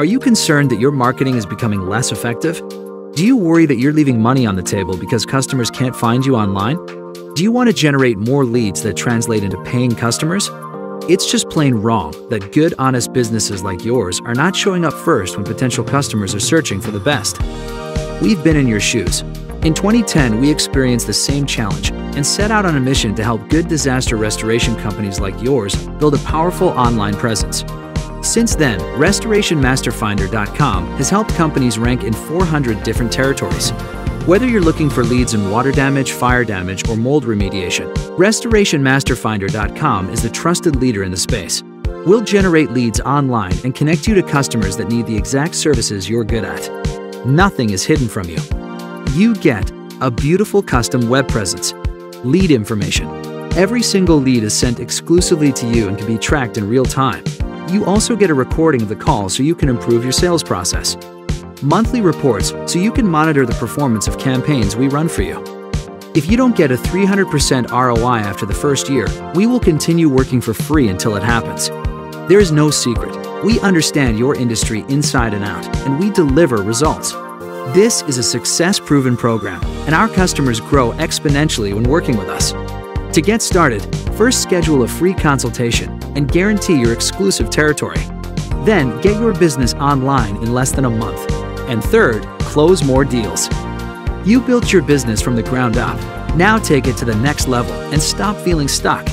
Are you concerned that your marketing is becoming less effective? Do you worry that you're leaving money on the table because customers can't find you online? Do you want to generate more leads that translate into paying customers? It's just plain wrong that good, honest businesses like yours are not showing up first when potential customers are searching for the best. We've been in your shoes. In 2010, we experienced the same challenge and set out on a mission to help good disaster restoration companies like yours build a powerful online presence. Since then, RestorationMasterFinder.com has helped companies rank in 400 different territories. Whether you're looking for leads in water damage, fire damage, or mold remediation, RestorationMasterFinder.com is the trusted leader in the space. We'll generate leads online and connect you to customers that need the exact services you're good at. Nothing is hidden from you. You get a beautiful custom web presence, lead information. Every single lead is sent exclusively to you and can be tracked in real time. You also get a recording of the call so you can improve your sales process. Monthly reports so you can monitor the performance of campaigns we run for you. If you don't get a 300% ROI after the first year, we will continue working for free until it happens. There is no secret. We understand your industry inside and out, and we deliver results. This is a success proven program, and our customers grow exponentially when working with us. To get started, first schedule a free consultation and guarantee your exclusive territory. Then get your business online in less than a month. And third, close more deals. You built your business from the ground up. Now take it to the next level and stop feeling stuck.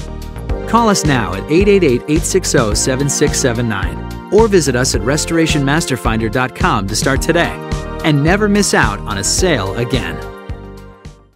Call us now at 888 860 7679 or visit us at restorationmasterfinder.com to start today. And never miss out on a sale again.